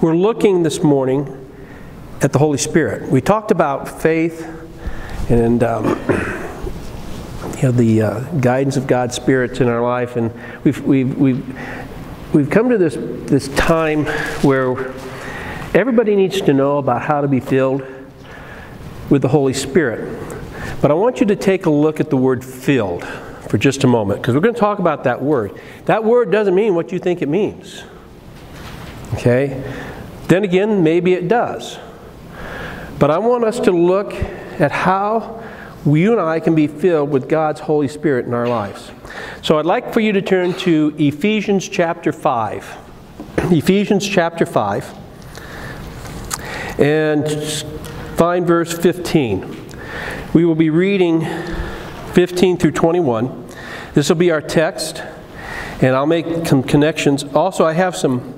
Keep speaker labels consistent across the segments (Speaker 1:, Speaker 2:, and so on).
Speaker 1: We're looking this morning at the Holy Spirit. We talked about faith and um, you know the uh, guidance of God's spirits in our life, and we've we've we've we've come to this this time where everybody needs to know about how to be filled with the Holy Spirit. But I want you to take a look at the word filled for just a moment because we're going to talk about that word. That word doesn't mean what you think it means. Okay? Then again, maybe it does. But I want us to look at how you and I can be filled with God's Holy Spirit in our lives. So I'd like for you to turn to Ephesians chapter 5. Ephesians chapter 5. And find verse 15. We will be reading 15 through 21. This will be our text, and I'll make some connections. Also, I have some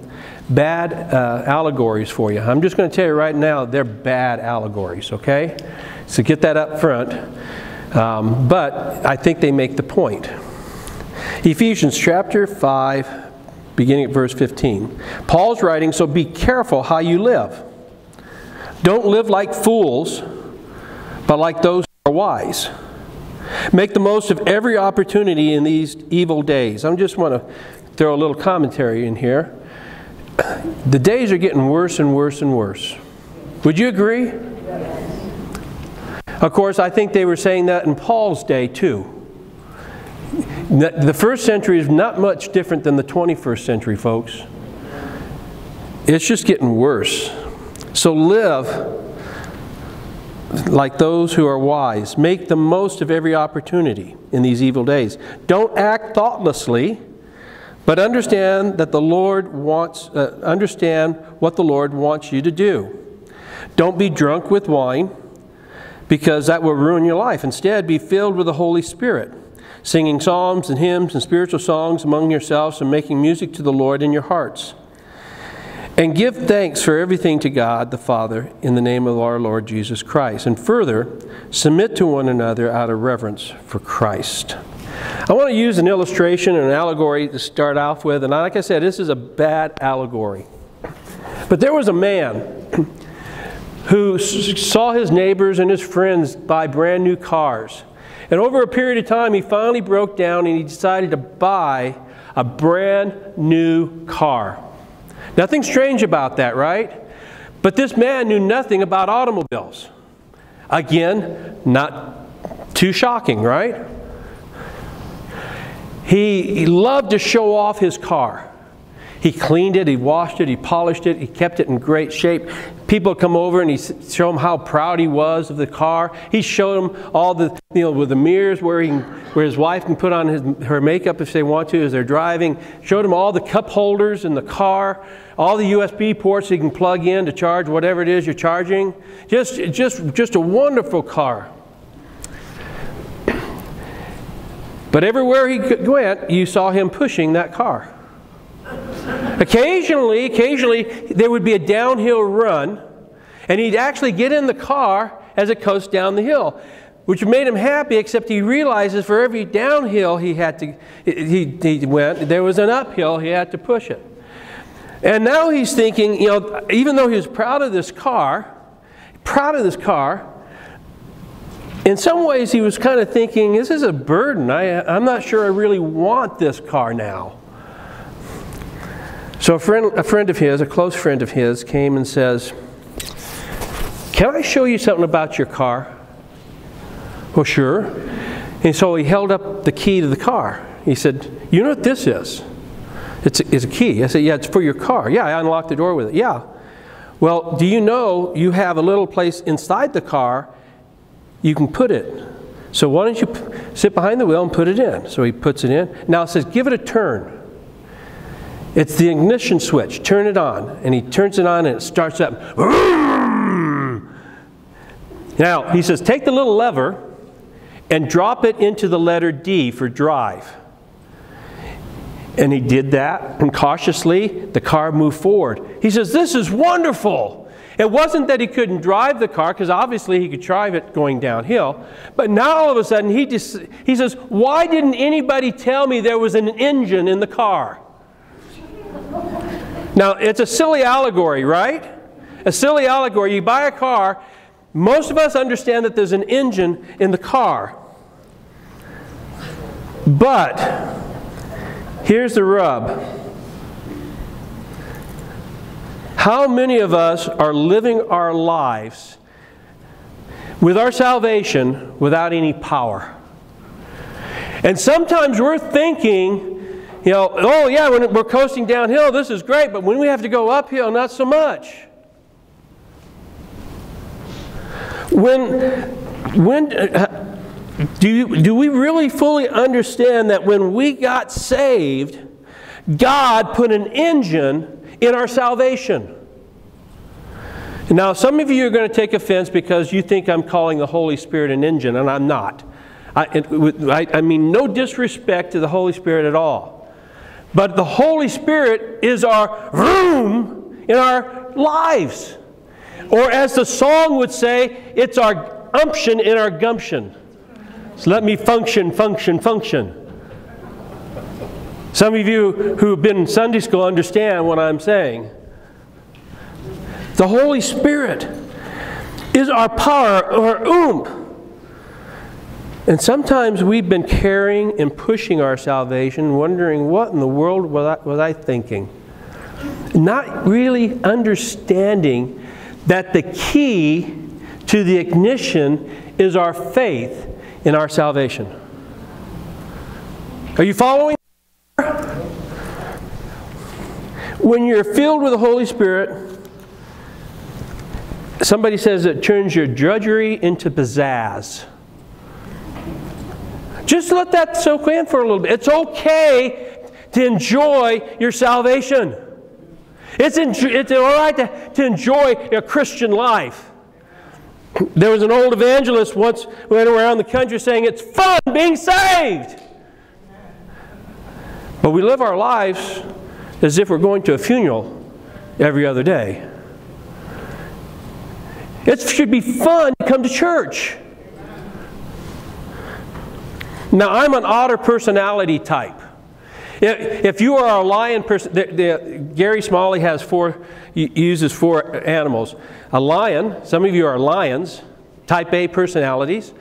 Speaker 1: bad uh, allegories for you. I'm just going to tell you right now, they're bad allegories, okay? So get that up front. Um, but I think they make the point. Ephesians chapter 5, beginning at verse 15. Paul's writing, So be careful how you live. Don't live like fools but like those who are wise. Make the most of every opportunity in these evil days. I just want to throw a little commentary in here. The days are getting worse and worse and worse. Would you agree? Of course, I think they were saying that in Paul's day too. The first century is not much different than the 21st century, folks. It's just getting worse. So live like those who are wise. Make the most of every opportunity in these evil days. Don't act thoughtlessly, but understand that the Lord wants uh, understand what the Lord wants you to do. Don't be drunk with wine, because that will ruin your life. Instead, be filled with the Holy Spirit, singing psalms and hymns and spiritual songs among yourselves and making music to the Lord in your hearts and give thanks for everything to God the Father in the name of our Lord Jesus Christ. And further, submit to one another out of reverence for Christ. I want to use an illustration and an allegory to start off with. And like I said, this is a bad allegory. But there was a man who saw his neighbors and his friends buy brand new cars. And over a period of time, he finally broke down and he decided to buy a brand new car. Nothing strange about that, right? But this man knew nothing about automobiles. Again, not too shocking, right? He, he loved to show off his car. He cleaned it, he washed it, he polished it, he kept it in great shape. People come over and he show them how proud he was of the car. He showed them all the, you know, with the mirrors where, he where his wife can put on his, her makeup if they want to as they're driving. Showed him all the cup holders in the car, all the USB ports he can plug in to charge whatever it is you're charging. Just, just, just a wonderful car. But everywhere he went, you saw him pushing that car. Occasionally, occasionally, there would be a downhill run, and he'd actually get in the car as it coasted down the hill, which made him happy, except he realizes for every downhill he had to, he, he went, there was an uphill he had to push it. And now he's thinking, you know, even though he was proud of this car, proud of this car, in some ways he was kind of thinking, this is a burden. I, I'm not sure I really want this car now. So a friend, a friend of his, a close friend of his, came and says, Can I show you something about your car? Well, sure. And so he held up the key to the car. He said, You know what this is? It's a, it's a key. I said, Yeah, it's for your car. Yeah, I unlocked the door with it. Yeah. Well, do you know you have a little place inside the car you can put it? So why don't you sit behind the wheel and put it in? So he puts it in. Now it says, Give it a turn. It's the ignition switch. Turn it on. And he turns it on and it starts up. Now, he says, take the little lever and drop it into the letter D for drive. And he did that, and cautiously the car moved forward. He says, This is wonderful. It wasn't that he couldn't drive the car, because obviously he could drive it going downhill. But now all of a sudden he, just, he says, Why didn't anybody tell me there was an engine in the car? Now, it's a silly allegory, right? A silly allegory. You buy a car, most of us understand that there's an engine in the car. But here's the rub. How many of us are living our lives with our salvation without any power? And sometimes we're thinking, you know, oh yeah, when we're coasting downhill, this is great, but when we have to go uphill, not so much. When, when uh, do, you, do we really fully understand that when we got saved, God put an engine in our salvation? Now, some of you are going to take offense because you think I'm calling the Holy Spirit an engine, and I'm not. I, I, I mean, no disrespect to the Holy Spirit at all. But the Holy Spirit is our room in our lives. Or as the song would say, it's our umption in our gumption. So let me function, function, function. Some of you who've been in Sunday school understand what I'm saying. The Holy Spirit is our power, our oomph. And sometimes we've been carrying and pushing our salvation, wondering what in the world was I, was I thinking? Not really understanding that the key to the ignition is our faith in our salvation. Are you following? When you're filled with the Holy Spirit, somebody says it turns your drudgery into pizzazz. Just let that soak in for a little bit. It's okay to enjoy your salvation. It's, in, it's all right to, to enjoy a Christian life. There was an old evangelist once went around the country saying it's fun being saved. But we live our lives as if we're going to a funeral every other day. It should be fun to come to church. Now, I'm an otter personality type. If if you are a lion person, the, the, Gary Smalley has four, uses four animals. A lion, some of you are lions, type A personalities.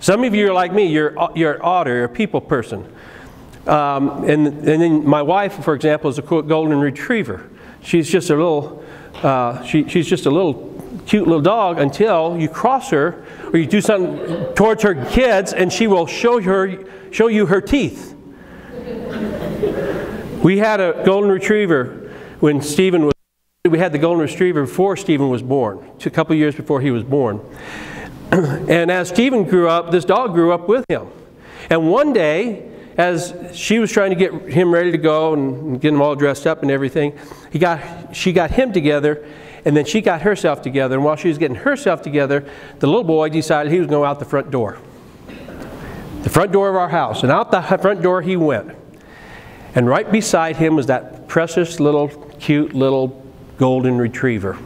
Speaker 1: Some of you are like me, you're, you're otter, you're a people person. Um, and, and then my wife, for example, is a golden retriever. She's just a little, uh, she, she's just a little cute little dog until you cross her or you do something towards her kids and she will show, her, show you her teeth. We had a golden retriever when Stephen was, we had the golden retriever before Stephen was born, a couple years before he was born. and as Stephen grew up, this dog grew up with him. And one day, as she was trying to get him ready to go and get him all dressed up and everything, he got, she got him together and then she got herself together. And while she was getting herself together, the little boy decided he was going out the front door. The front door of our house. And out the front door he went. And right beside him was that precious little, cute little golden retriever.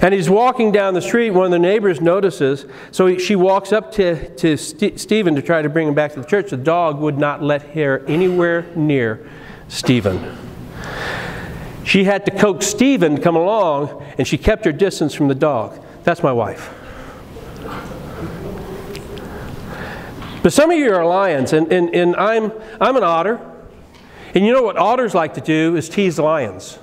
Speaker 1: And he's walking down the street. One of the neighbors notices. So he, she walks up to, to St- Stephen to try to bring him back to the church. The dog would not let her anywhere near Stephen. She had to coax Stephen to come along, and she kept her distance from the dog. That's my wife. But some of you are lions, and, and, and I'm, I'm an otter. And you know what otters like to do is tease lions.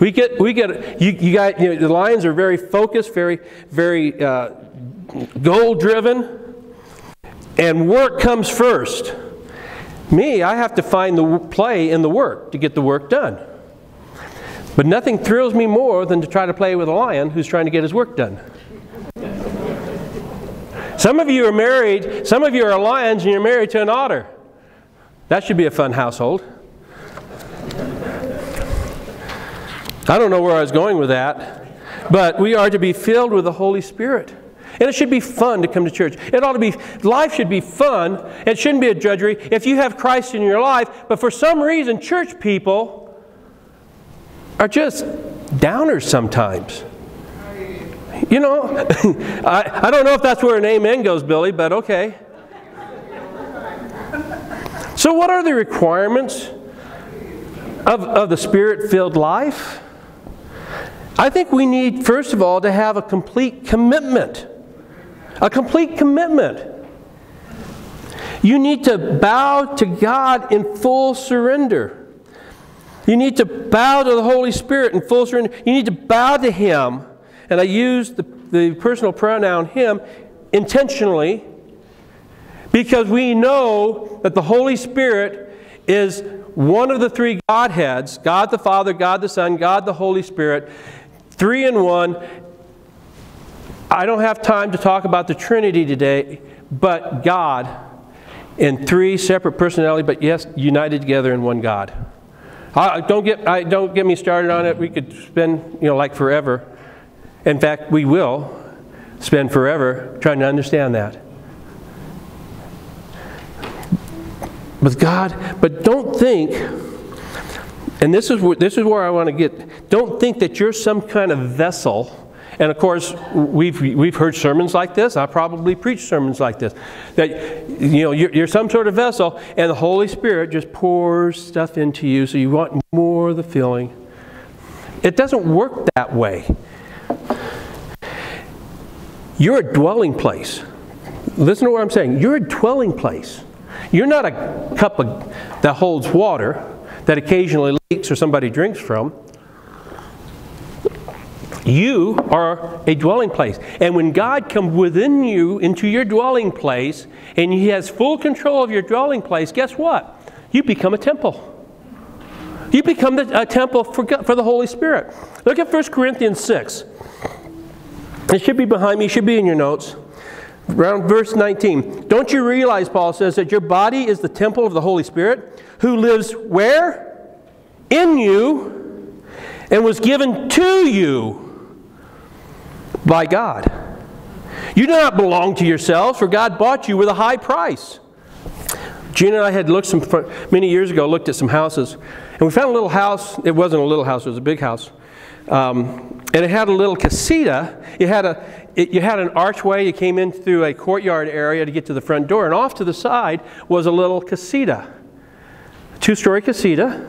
Speaker 1: We get, we get, you, you got, you know, the lions are very focused, very, very uh, goal driven, and work comes first. Me, I have to find the play in the work to get the work done. But nothing thrills me more than to try to play with a lion who's trying to get his work done. Some of you are married, some of you are lions, and you're married to an otter. That should be a fun household. I don't know where I was going with that, but we are to be filled with the Holy Spirit. And it should be fun to come to church. It ought to be, life should be fun. It shouldn't be a drudgery. If you have Christ in your life, but for some reason, church people are just downers sometimes. You know, I, I don't know if that's where an amen goes, Billy, but okay. So, what are the requirements of, of the spirit filled life? I think we need, first of all, to have a complete commitment. A complete commitment. You need to bow to God in full surrender. You need to bow to the Holy Spirit in full surrender. You need to bow to Him. And I use the, the personal pronoun Him intentionally because we know that the Holy Spirit is one of the three Godheads God the Father, God the Son, God the Holy Spirit, three in one. I don't have time to talk about the Trinity today, but God in three separate personalities, but yes, united together in one God. I, don't, get, I, don't get me started on it. We could spend, you know, like forever. In fact, we will spend forever trying to understand that. But God, but don't think, and this is, where, this is where I want to get, don't think that you're some kind of vessel. And of course, we've, we've heard sermons like this. I probably preach sermons like this. That, you know, you're, you're some sort of vessel, and the Holy Spirit just pours stuff into you, so you want more of the filling. It doesn't work that way. You're a dwelling place. Listen to what I'm saying. You're a dwelling place. You're not a cup of, that holds water that occasionally leaks or somebody drinks from. You are a dwelling place. And when God comes within you into your dwelling place and He has full control of your dwelling place, guess what? You become a temple. You become a temple for, for the Holy Spirit. Look at 1 Corinthians 6. It should be behind me, it should be in your notes. Around verse 19. Don't you realize, Paul says, that your body is the temple of the Holy Spirit, who lives where? In you, and was given to you by God. You do not belong to yourselves, for God bought you with a high price. Gina and I had looked some many years ago, looked at some houses, and we found a little house. It wasn't a little house; it was a big house, um, and it had a little casita. It had a it, you had an archway. You came in through a courtyard area to get to the front door, and off to the side was a little casita, two-story casita,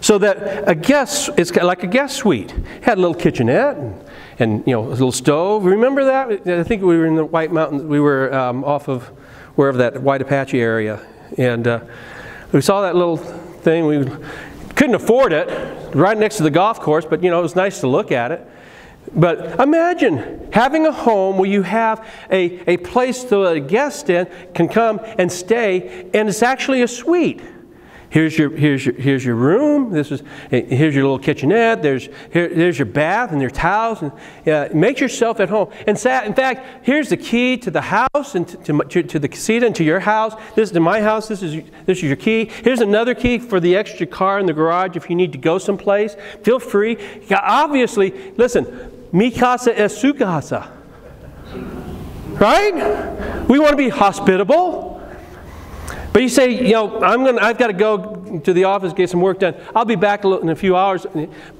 Speaker 1: so that a guest it's like a guest suite. It had a little kitchenette and, and you know a little stove. Remember that? I think we were in the White Mountains. We were um, off of wherever that White Apache area and uh, we saw that little thing. We couldn't afford it, right next to the golf course, but you know, it was nice to look at it. But imagine having a home where you have a, a place that a guest in can come and stay, and it's actually a suite. Here's your, here's your, here's your room. This is, here's your little kitchenette. There's, here, there's your bath and your towels. And, uh, make yourself at home. And in fact, here's the key to the house and to, to, to the casita and to your house. This is to my house. This is, this is your key. Here's another key for the extra car in the garage if you need to go someplace. Feel free. Obviously, listen, mi casa es su casa. Right? We want to be hospitable. But you say, you know, I'm gonna, I've got to go to the office, get some work done. I'll be back in a few hours.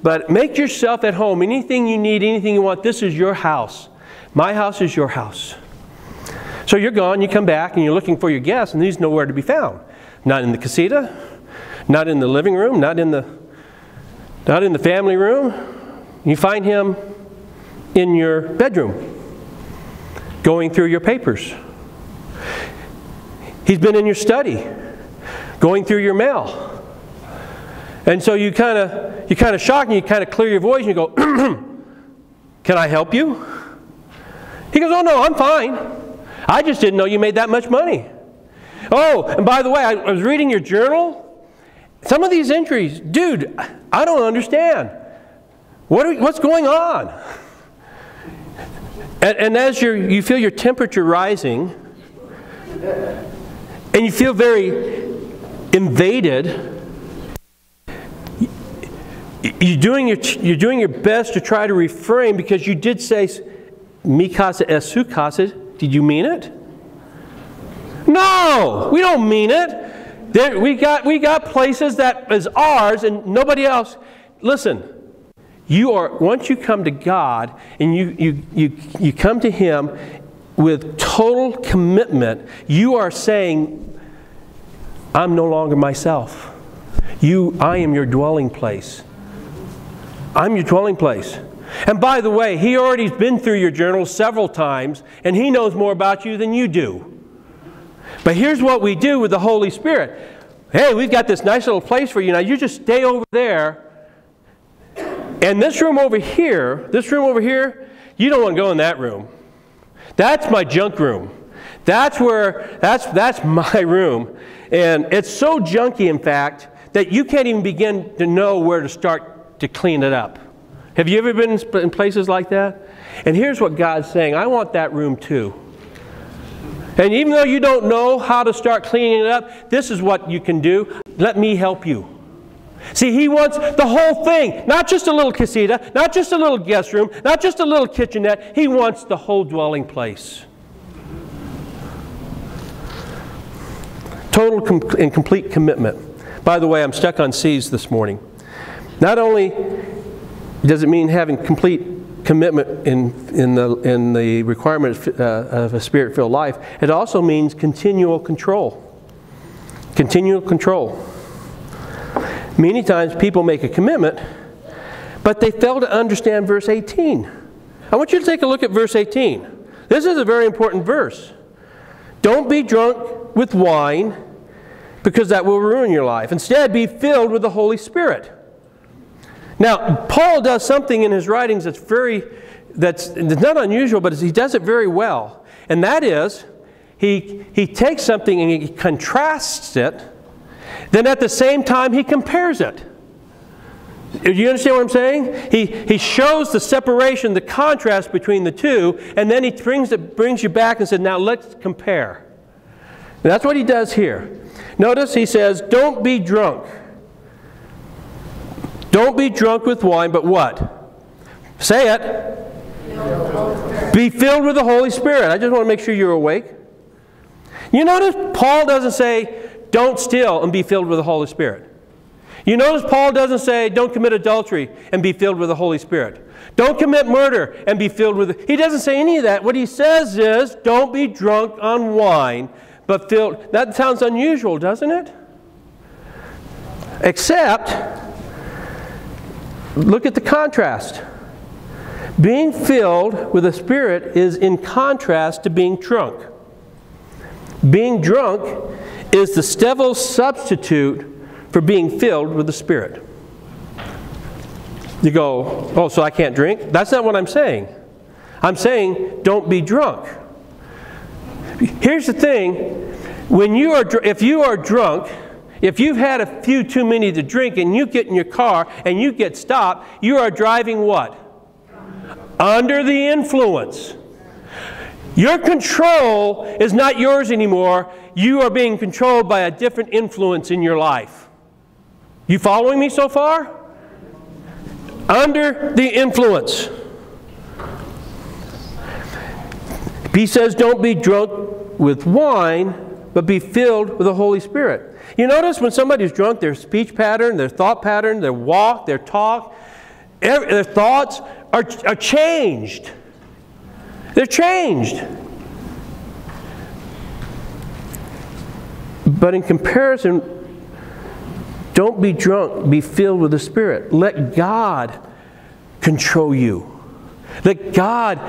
Speaker 1: But make yourself at home. Anything you need, anything you want, this is your house. My house is your house. So you're gone, you come back, and you're looking for your guest, and he's nowhere to be found. Not in the casita, not in the living room, not in the, not in the family room. You find him in your bedroom, going through your papers He's been in your study, going through your mail. And so you kind of you kind of shock and you kind of clear your voice and you go, "Can I help you?" He goes, "Oh no, I'm fine. I just didn't know you made that much money." Oh, and by the way, I, was reading your journal. Some of these entries, dude, I don't understand. What are, what's going on? And, and as you you feel your temperature rising, and you feel very invaded, you're doing your, you're doing your best to try to refrain because you did say, Mi casa es su casa. Did you mean it? No, we don't mean it. There, we, got, we got places that is ours and nobody else. Listen, you are, once you come to God and you, you, you, you come to Him with total commitment, you are saying, I'm no longer myself. You, I am your dwelling place. I'm your dwelling place. And by the way, he already's been through your journal several times, and he knows more about you than you do. But here's what we do with the Holy Spirit. Hey, we've got this nice little place for you. Now you just stay over there. And this room over here, this room over here, you don't want to go in that room. That's my junk room. That's where, that's, that's my room. And it's so junky, in fact, that you can't even begin to know where to start to clean it up. Have you ever been in places like that? And here's what God's saying I want that room too. And even though you don't know how to start cleaning it up, this is what you can do. Let me help you. See, he wants the whole thing, not just a little casita, not just a little guest room, not just a little kitchenette. He wants the whole dwelling place. Total com- and complete commitment. By the way, I'm stuck on C's this morning. Not only does it mean having complete commitment in, in, the, in the requirement of, uh, of a spirit filled life, it also means continual control. Continual control. Many times people make a commitment, but they fail to understand verse 18. I want you to take a look at verse 18. This is a very important verse. Don't be drunk with wine, because that will ruin your life. Instead, be filled with the Holy Spirit. Now, Paul does something in his writings that's very, that's, not unusual, but he does it very well. And that is, he, he takes something and he contrasts it, then at the same time he compares it. Do you understand what I'm saying? He, he shows the separation, the contrast between the two, and then he brings, it, brings you back and says, now let's compare. And that's what he does here. Notice he says, don't be drunk. Don't be drunk with wine, but what? Say it. Be filled with the Holy Spirit. I just want to make sure you're awake. You notice Paul doesn't say, don't steal and be filled with the Holy Spirit. You notice Paul doesn't say, don't commit adultery and be filled with the Holy Spirit. Don't commit murder and be filled with. He doesn't say any of that. What he says is, don't be drunk on wine, but filled. That sounds unusual, doesn't it? Except Look at the contrast. Being filled with the Spirit is in contrast to being drunk. Being drunk is the stevil substitute for being filled with the Spirit. You go, oh, so I can't drink? That's not what I'm saying. I'm saying don't be drunk. Here's the thing when you are, if you are drunk, if you've had a few too many to drink and you get in your car and you get stopped, you are driving what? Under the influence. Your control is not yours anymore. You are being controlled by a different influence in your life. You following me so far? Under the influence. He says, Don't be drunk with wine, but be filled with the Holy Spirit. You notice when somebody's drunk, their speech pattern, their thought pattern, their walk, their talk, their thoughts are, are changed. They're changed. But in comparison, don't be drunk, be filled with the Spirit. Let God control you. Let God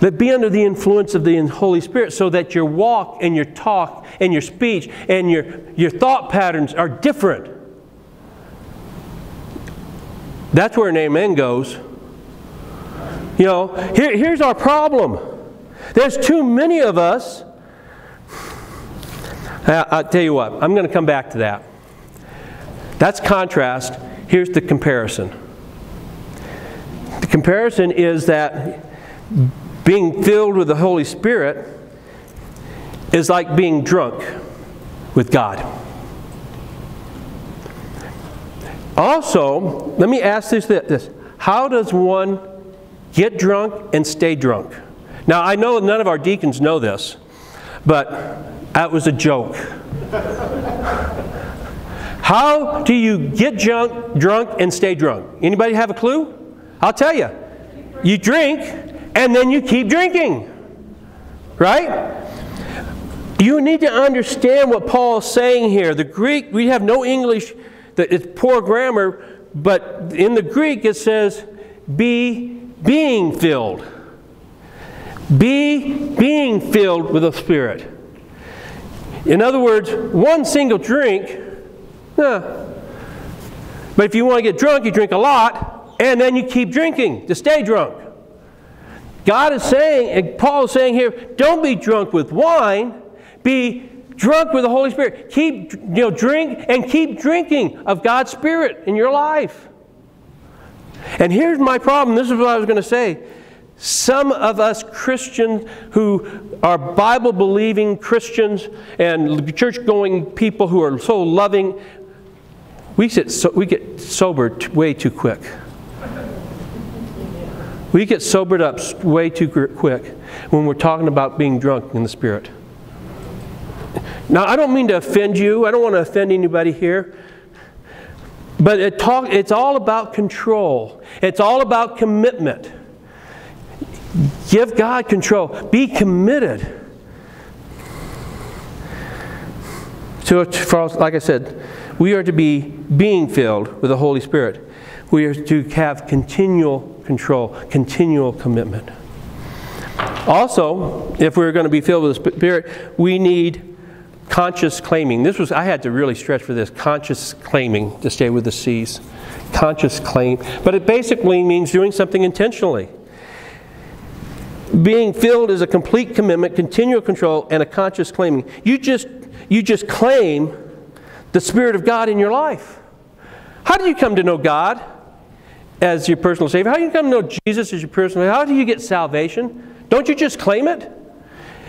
Speaker 1: let be under the influence of the Holy Spirit so that your walk and your talk and your speech and your, your thought patterns are different. That's where an amen goes. You know, here, here's our problem. There's too many of us. I, I'll tell you what, I'm going to come back to that. That's contrast. Here's the comparison. The comparison is that being filled with the Holy Spirit is like being drunk with God. Also, let me ask this, this how does one get drunk and stay drunk? Now, I know none of our deacons know this, but that was a joke. How do you get drunk, drunk and stay drunk? Anybody have a clue? I'll tell you. You drink and then you keep drinking. Right? You need to understand what Paul is saying here. The Greek, we have no English It's poor grammar, but in the Greek it says, be being filled. Be being filled with the Spirit. In other words, one single drink, yeah. But if you want to get drunk, you drink a lot, and then you keep drinking to stay drunk. God is saying, and Paul is saying here, don't be drunk with wine, be drunk with the Holy Spirit. Keep, you know, drink and keep drinking of God's Spirit in your life. And here's my problem. This is what I was going to say. Some of us Christians who are Bible believing Christians and church going people who are so loving, we get, so, we get sobered way too quick. We get sobered up way too quick when we're talking about being drunk in the Spirit. Now, I don't mean to offend you, I don't want to offend anybody here. But it talk, it's all about control. It's all about commitment. Give God control. Be committed. So, for, like I said, we are to be being filled with the Holy Spirit. We are to have continual control, continual commitment. Also, if we're going to be filled with the Spirit, we need conscious claiming. This was I had to really stretch for this conscious claiming to stay with the C's. Conscious claim, but it basically means doing something intentionally. Being filled is a complete commitment, continual control, and a conscious claiming. You just you just claim the Spirit of God in your life. How do you come to know God as your personal Savior? How do you come to know Jesus as your personal How do you get salvation? Don't you just claim it?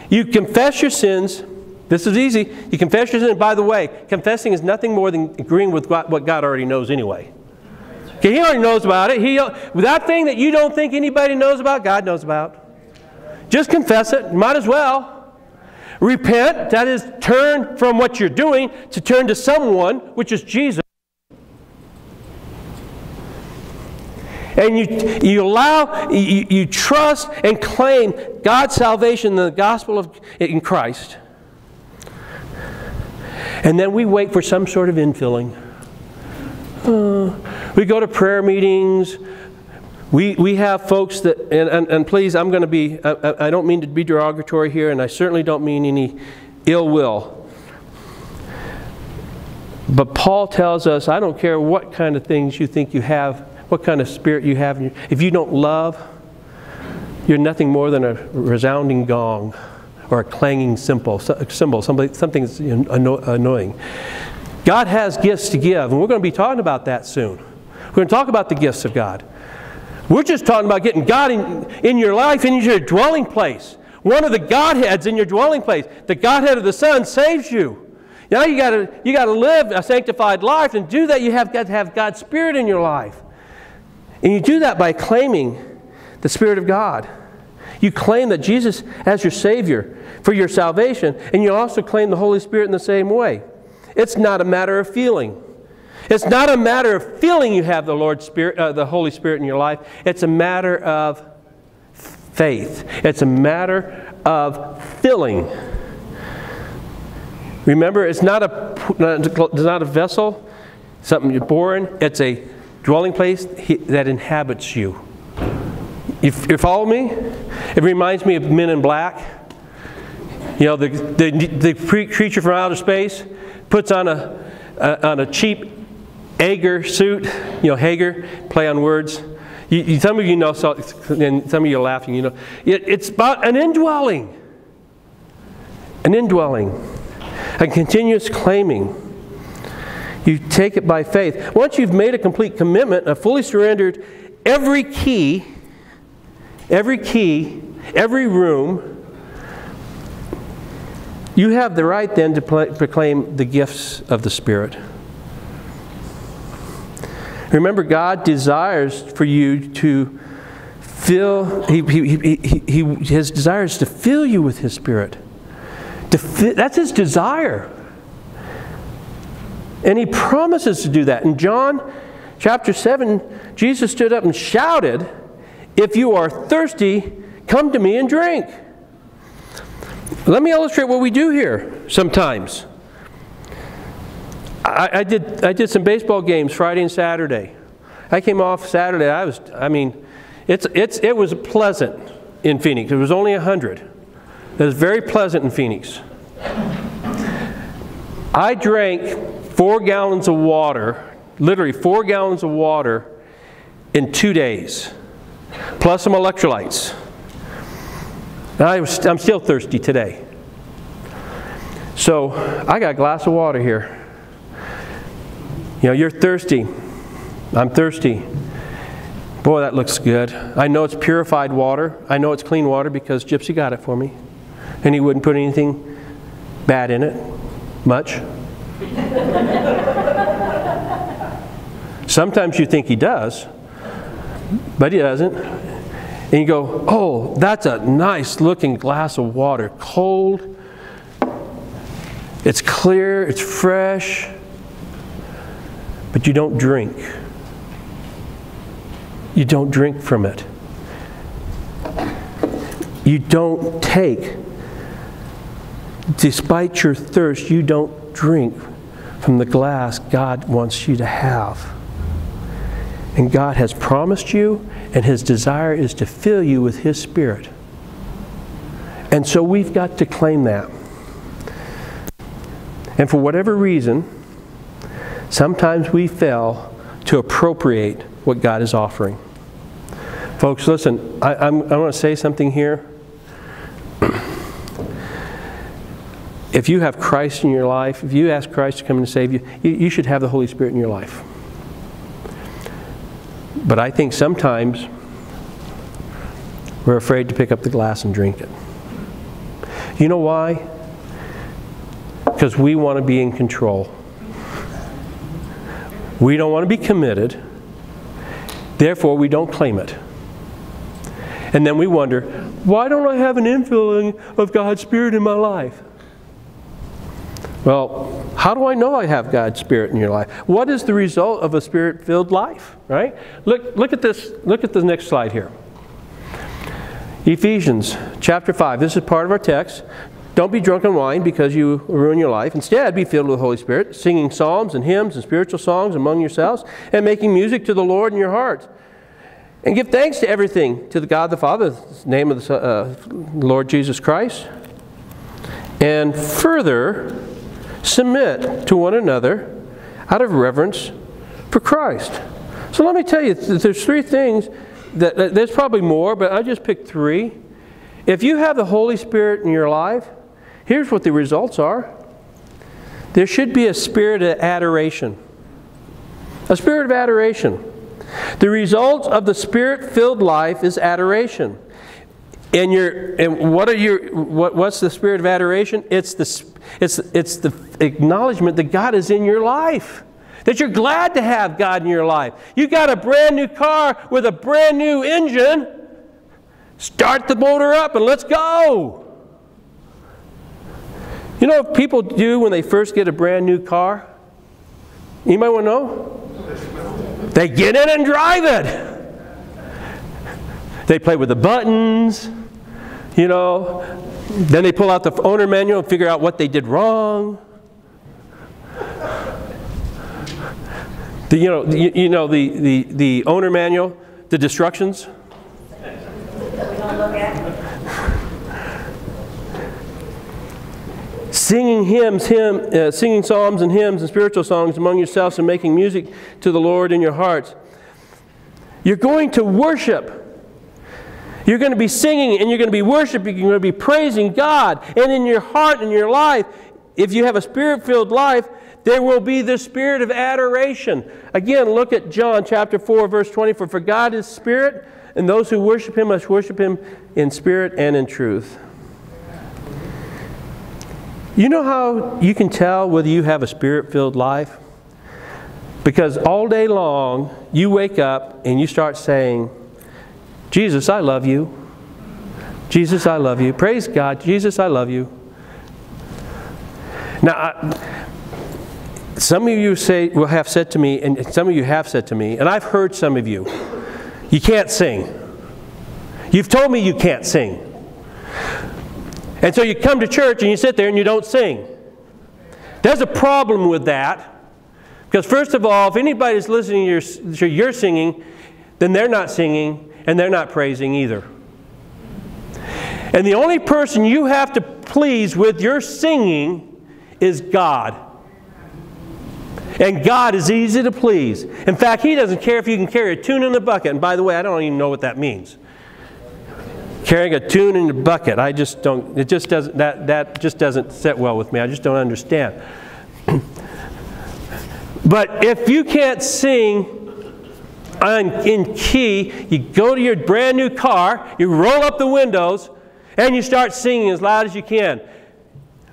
Speaker 1: You confess your sins this is easy. You confess your sin. By the way, confessing is nothing more than agreeing with what God already knows anyway. Okay, He already knows about it. He, that thing that you don't think anybody knows about, God knows about. Just confess it. Might as well. Repent, that is, turn from what you're doing to turn to someone, which is Jesus. And you, you allow, you, you trust and claim God's salvation in the gospel of in Christ. And then we wait for some sort of infilling. Uh, we go to prayer meetings. We, we have folks that, and, and, and please, I'm going to be, I, I don't mean to be derogatory here, and I certainly don't mean any ill will. But Paul tells us, I don't care what kind of things you think you have, what kind of spirit you have. If you don't love, you're nothing more than a resounding gong or a clanging cymbal, cymbal something that's annoying. God has gifts to give, and we're going to be talking about that soon. We're going to talk about the gifts of God. We're just talking about getting God in, in your life, in your dwelling place. One of the Godheads in your dwelling place. The Godhead of the Son saves you. Now you got to you got to live a sanctified life, and do that you have got to have God's Spirit in your life, and you do that by claiming the Spirit of God. You claim that Jesus as your Savior for your salvation, and you also claim the Holy Spirit in the same way. It's not a matter of feeling. It's not a matter of feeling you have the Lord Spirit, uh, the Holy Spirit in your life. It's a matter of faith. It's a matter of filling. Remember, it's not a it's not a vessel, something you're born. It's a dwelling place that inhabits you. You, you follow me? It reminds me of Men in Black. You know, the, the, the creature from outer space puts on a, a on a cheap Edgar suit. You know, Hager, play on words. You, you, some of you know, so, and some of you are laughing. You know, it, it's about an indwelling, an indwelling, a continuous claiming. You take it by faith. Once you've made a complete commitment, a fully surrendered every key every key, every room, you have the right then to proclaim the gifts of the Spirit. Remember, God desires for you to fill, he, he, he, he, His desire is to fill you with His Spirit. To that's His desire. And He promises to do that. In John chapter 7, Jesus stood up and shouted, if you are thirsty, come to me and drink. Let me illustrate what we do here sometimes. I, I, did, I did some baseball games Friday and Saturday. I came off Saturday. I was, I mean, it's, it's, it was pleasant in Phoenix. It was only 100. It was very pleasant in Phoenix. I drank four gallons of water, literally four gallons of water in two days, plus some electrolytes. I I'm still thirsty today. So I got a glass of water here. You know, you're thirsty. I'm thirsty. Boy, that looks good. I know it's purified water. I know it's clean water because Gypsy got it for me. And he wouldn't put anything bad in it. Much. Sometimes you think he does, but he doesn't. And you go, oh, that's a nice looking glass of water. Cold. It's clear. It's fresh. But you don't drink you don't drink from it. You don't take. Despite your thirst, you don't drink from the glass God wants you to have. And God has promised you, and His desire is to fill you with His Spirit. And so we've got to claim that. And for whatever reason, sometimes we fail to appropriate what God is offering. Folks, listen, I, I'm, I want to say something here. if you have Christ in your life, if you ask Christ to come and save you, you, you should have the Holy Spirit in your life. But I think sometimes we're afraid to pick up the glass and drink it. You know why? Because we want to be in control. We don't want to be committed. Therefore, we don't claim it. And then we wonder, why don't I have an infilling of God's Spirit in my life? Well, how do I know I have God's Spirit in your life? What is the result of a Spirit filled life? Right? Look, look at this. Look at the next slide here. Ephesians chapter 5. This is part of our text. Don't be drunk on wine because you ruin your life. Instead, be filled with the Holy Spirit, singing psalms and hymns and spiritual songs among yourselves, and making music to the Lord in your hearts and give thanks to everything to the God the Father, the name of the uh, Lord Jesus Christ. And further, submit to one another out of reverence for Christ. So let me tell you, there's three things that, there's probably more, but I just picked three. If you have the Holy Spirit in your life, here's what the results are. There should be a spirit of adoration. A spirit of adoration. The result of the spirit filled life is adoration. And, your, and what are your, what, what's the spirit of adoration? It's the, it's, it's the acknowledgement that God is in your life. That you're glad to have God in your life. You got a brand new car with a brand new engine. Start the motor up and let's go. You know what people do when they first get a brand new car? Anybody want to know? They get in and drive it. They play with the buttons, you know. Then they pull out the owner manual and figure out what they did wrong. The, you know, you, you know the, the, the owner manual, the destructions. Singing hymns, hymn, uh, singing psalms and hymns and spiritual songs among yourselves and making music to the Lord in your hearts. You're going to worship. You're going to be singing and you're going to be worshiping. You're going to be praising God. And in your heart and your life, if you have a spirit filled life, there will be the spirit of adoration. Again, look at John chapter 4, verse 24. For God is spirit, and those who worship him must worship him in spirit and in truth. You know how you can tell whether you have a spirit filled life? Because all day long, you wake up and you start saying, Jesus, I love you. Jesus, I love you. Praise God. Jesus, I love you. Now, I, some of you say will have said to me, and some of you have said to me, and I've heard some of you, you can't sing. You've told me you can't sing. And so you come to church and you sit there and you don't sing. There's a problem with that. Because, first of all, if anybody's listening to your, your singing, then they're not singing and they're not praising either. And the only person you have to please with your singing is God. And God is easy to please. In fact, He doesn't care if you can carry a tune in a bucket. And by the way, I don't even know what that means. Carrying a tune in a bucket, I just don't, it just doesn't, that, that just doesn't sit well with me. I just don't understand. but if you can't sing on, in key, you go to your brand new car, you roll up the windows, and you start singing as loud as you can.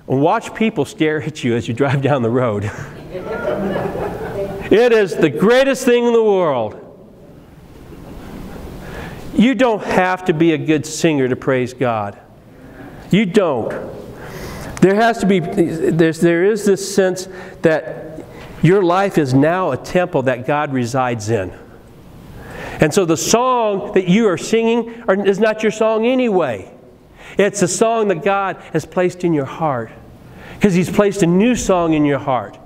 Speaker 1: And watch people stare at you as you drive down the road. it is the greatest thing in the world. You don't have to be a good singer to praise God. You don't. There has to be, there's, there is this sense that your life is now a temple that God resides in. And so the song that you are singing is not your song anyway. It's a song that God has placed in your heart because He's placed a new song in your heart.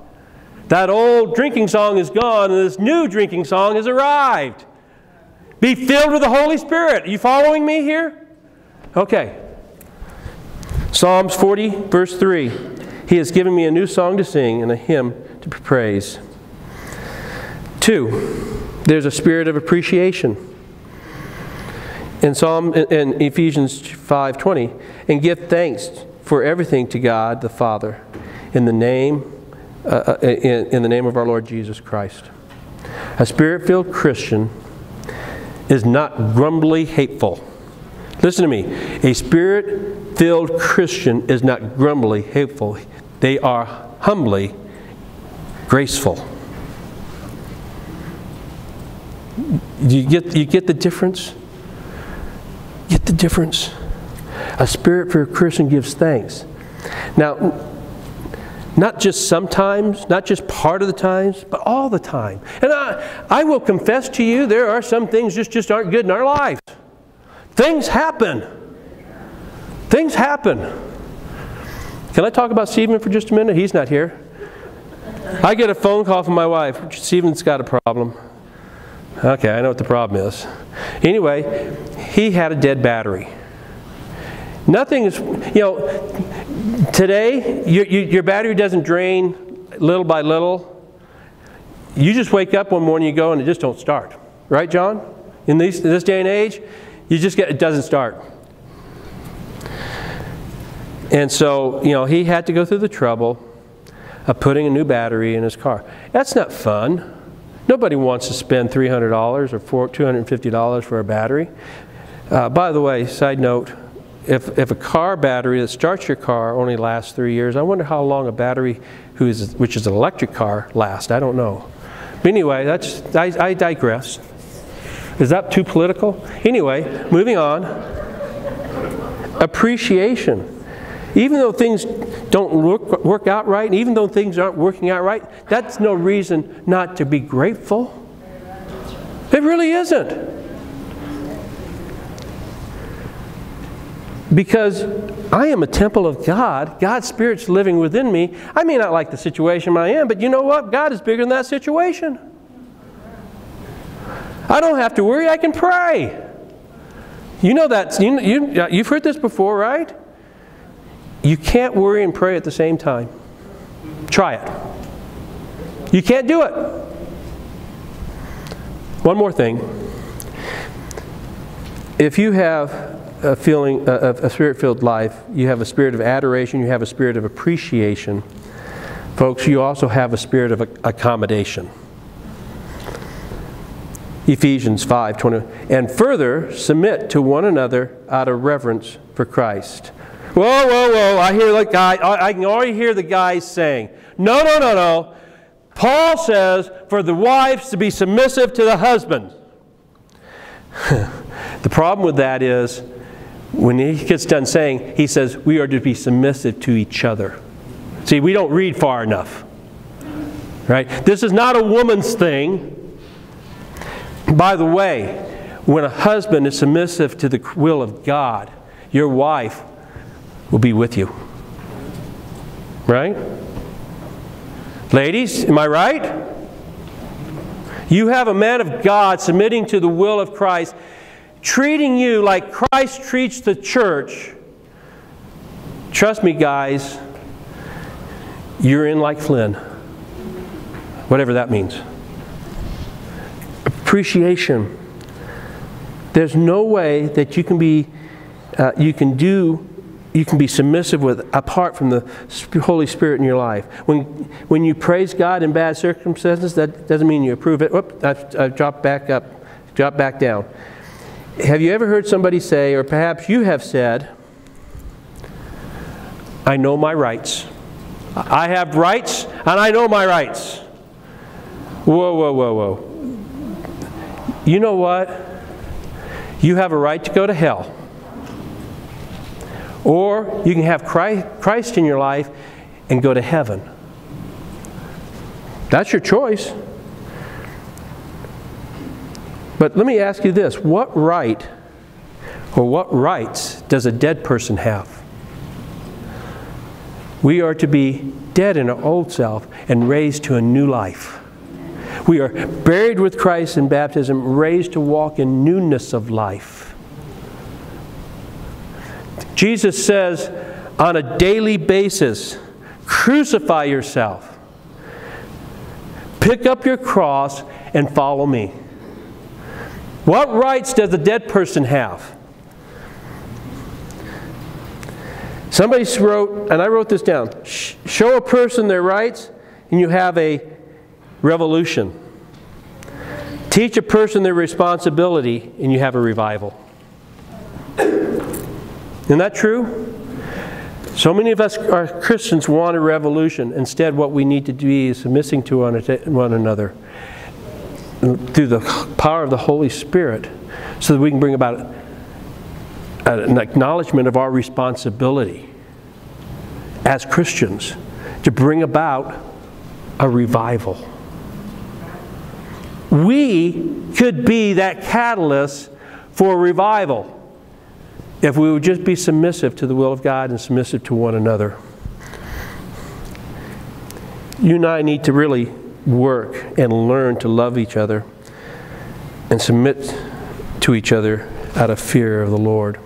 Speaker 1: That old drinking song is gone, and this new drinking song has arrived. Be filled with the Holy Spirit. Are you following me here? Okay. Psalms 40, verse 3. He has given me a new song to sing and a hymn to praise. Two, there's a spirit of appreciation. In Psalm in Ephesians 5:20, and give thanks for everything to God the Father in the name uh, uh, in, in the name of our Lord Jesus Christ. A spirit filled Christian is not grumbly hateful. Listen to me. A spirit filled Christian is not grumbly hateful, they are humbly graceful. You get, you get the difference? Get the difference? A spirit filled Christian gives thanks. Now, not just sometimes, not just part of the times, but all the time. And I, I will confess to you, there are some things just, just aren't good in our lives. Things happen. Things happen. Can I talk about Stephen for just a minute? He's not here. I get a phone call from my wife. Stephen's got a problem. Okay, I know what the problem is. Anyway, he had a dead battery. Nothing is, you know, today your, your battery doesn't drain little by little. You just wake up one morning, you go, and it just don't start. Right, John? In, these, in this day and age, you just get, it doesn't start. And so, you know, he had to go through the trouble of putting a new battery in his car. That's not fun. Nobody wants to spend $300 or $250 for a battery. Uh, by the way, side note, if, if a car battery that starts your car only lasts three years, I wonder how long a battery who is, which is an electric car lasts. I don't know. But anyway, that's, I, I digress. Is that too political? Anyway, moving on. Appreciation. Even though things don't work, work out right, and even though things aren't working out right, that's no reason not to be grateful. It really isn't. Because I am a temple of God. God's Spirit's living within me. I may not like the situation I am, but you know what? God is bigger than that situation. I don't have to worry, I can pray. You know that, you, you, you've heard this before, right? You can't worry and pray at the same time. Try it. You can't do it. One more thing. If you have a feeling, a, a spirit-filled life, you have a spirit of adoration, you have a spirit of appreciation. Folks, you also have a spirit of accommodation. Ephesians 5 20. And further, submit to one another out of reverence for Christ. Whoa, whoa, whoa. I hear the guy, I can already hear the guys saying, no, no, no, no. Paul says for the wives to be submissive to the husband. the problem with that is when he gets done saying, he says, we are to be submissive to each other. See, we don't read far enough. Right? This is not a woman's thing. By the way, when a husband is submissive to the will of God, your wife will be with you. Right? Ladies, am I right? You have a man of God submitting to the will of Christ, treating you like Christ treats the church. Trust me, guys, you're in like Flynn. Whatever that means. Appreciation. There's no way that you can be, uh, you can do you can be submissive with apart from the Holy Spirit in your life. When, when you praise God in bad circumstances, that doesn't mean you approve it. Whoop, I've, I've dropped back up, dropped back down. Have you ever heard somebody say, or perhaps you have said, I know my rights. I have rights, and I know my rights. Whoa, whoa, whoa, whoa. You know what? You have a right to go to hell. Or you can have Christ in your life and go to heaven. That's your choice. But let me ask you this what right or what rights does a dead person have? We are to be dead in our old self and raised to a new life. We are buried with Christ in baptism, raised to walk in newness of life. Jesus says on a daily basis crucify yourself, pick up your cross, and follow me. What rights does a dead person have? Somebody wrote, and I wrote this down show a person their rights, and you have a revolution. Teach a person their responsibility, and you have a revival. Isn't that true? So many of us are Christians want a revolution. Instead, what we need to be is submitting to one another through the power of the Holy Spirit so that we can bring about an acknowledgement of our responsibility as Christians to bring about a revival. We could be that catalyst for revival if we would just be submissive to the will of God and submissive to one another. You and I need to really work and learn to love each other and submit to each other out of fear of the Lord.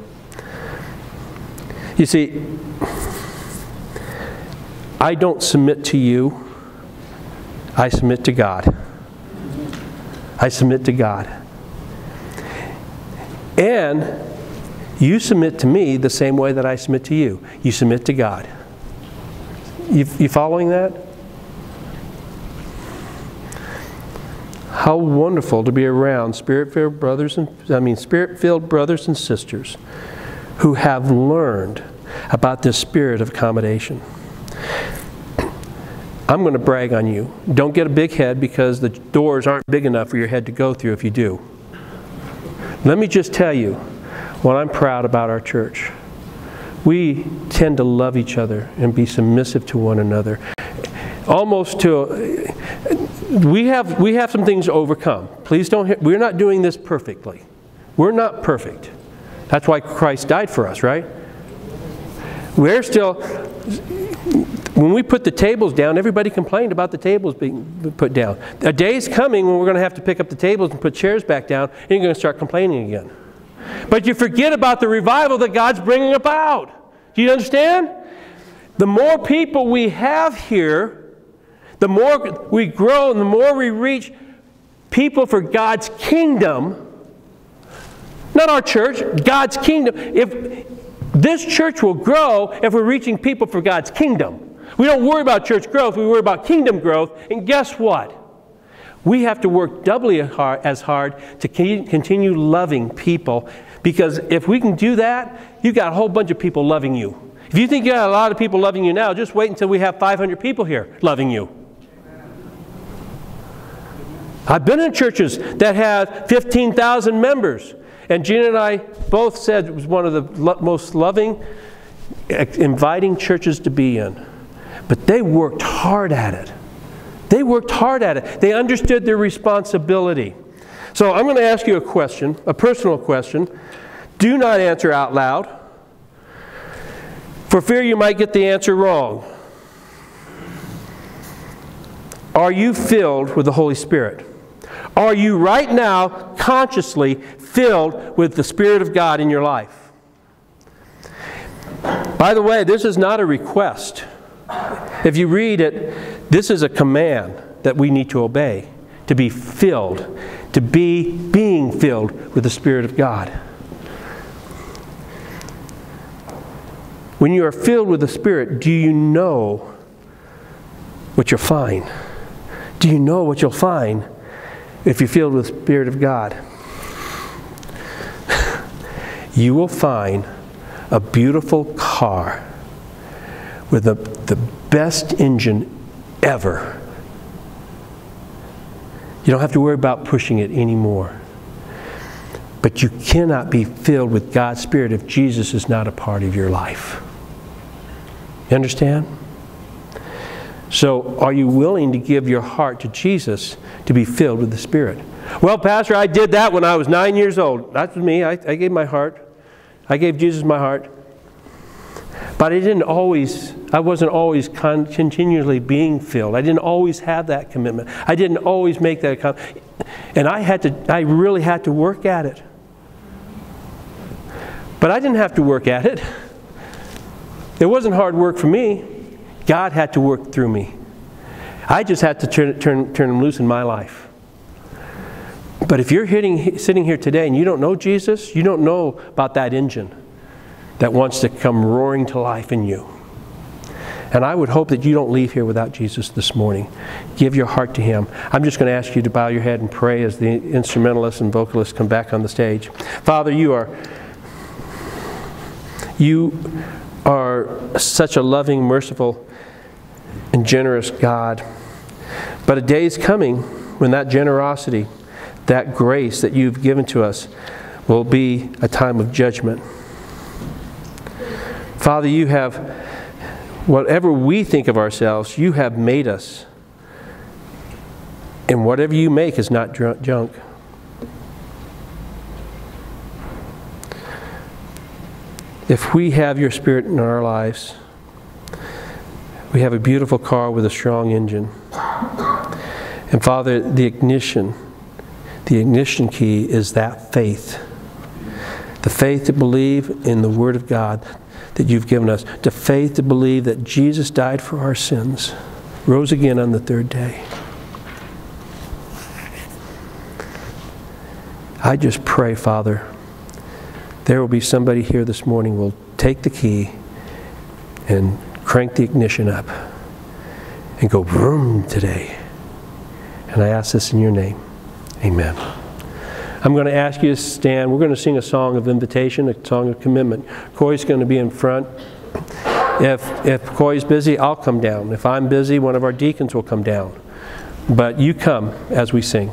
Speaker 1: You see, I don't submit to you, I submit to God. I submit to God. And you submit to me the same way that I submit to you. You submit to God. You, you following that? How wonderful to be around spirit-filled brothers and I mean spirit-filled brothers and sisters who have learned about this spirit of accommodation. I'm going to brag on you. Don't get a big head because the doors aren't big enough for your head to go through if you do. Let me just tell you, what I'm proud about our church. We tend to love each other and be submissive to one another. Almost to, we have, we have some things to overcome. Please don't, we're not doing this perfectly. We're not perfect. That's why Christ died for us, right? We're still, when we put the tables down, everybody complained about the tables being put down. A day's coming when we're going to have to pick up the tables and put chairs back down, and you're going to start complaining again. But you forget about the revival that God's bringing about. Do you understand? The more people we have here, the more we grow and the more we reach people for God's kingdom, not our church, God's kingdom. If this church will grow if we're reaching people for God's kingdom. We don't worry about church growth, we worry about kingdom growth. And guess what? We have to work doubly as hard to continue loving people because if we can do that, you've got a whole bunch of people loving you. If you think you got a lot of people loving you now, just wait until we have 500 people here loving you. I've been in churches that had 15,000 members, and Gina and I both said it was one of the most loving, inviting churches to be in. But they worked hard at it. They worked hard at it. They understood their responsibility. So I'm going to ask you a question, a personal question. Do not answer out loud, for fear you might get the answer wrong. Are you filled with the Holy Spirit? Are you right now consciously filled with the Spirit of God in your life? By the way, this is not a request. If you read it, this is a command that we need to obey to be filled, to be being filled with the Spirit of God. When you are filled with the Spirit, do you know what you'll find? Do you know what you'll find if you're filled with the Spirit of God? you will find a beautiful car with the, the best engine ever. You don't have to worry about pushing it anymore. But you cannot be filled with God's Spirit if Jesus is not a part of your life. You understand? So, are you willing to give your heart to Jesus to be filled with the Spirit? Well, Pastor, I did that when I was nine years old. That's me. I, I gave my heart. I gave Jesus my heart. But I didn't always, I wasn't always con- continually being filled. I didn't always have that commitment. I didn't always make that com- and I had to, I really had to work at it. But I didn't have to work at it. It wasn't hard work for me. God had to work through me. I just had to turn, turn, turn him loose in my life. But if you're hitting, sitting here today and you don't know Jesus, you don't know about that engine that wants to come roaring to life in you. And I would hope that you don't leave here without Jesus this morning. Give your heart to Him. I'm just going to ask you to bow your head and pray as the instrumentalists and vocalists come back on the stage. Father, you are you are such a loving, merciful, and generous God. But a day is coming when that generosity, that grace that you've given to us, will be a time of judgment. Father, you have, whatever we think of ourselves, you have made us. And whatever you make is not junk. If we have your spirit in our lives, we have a beautiful car with a strong engine. And Father, the ignition, the ignition key is that faith. The faith to believe in the Word of God, that you've given us, the faith to believe that Jesus died for our sins, rose again on the third day. I just pray, Father, there will be somebody here this morning will take the key and crank the ignition up and go vroom today. And I ask this in your name. Amen. I'm going to ask you to stand. We're going to sing a song of invitation, a song of commitment. Corey's going to be in front. If, if Corey's busy, I'll come down. If I'm busy, one of our deacons will come down. But you come as we sing.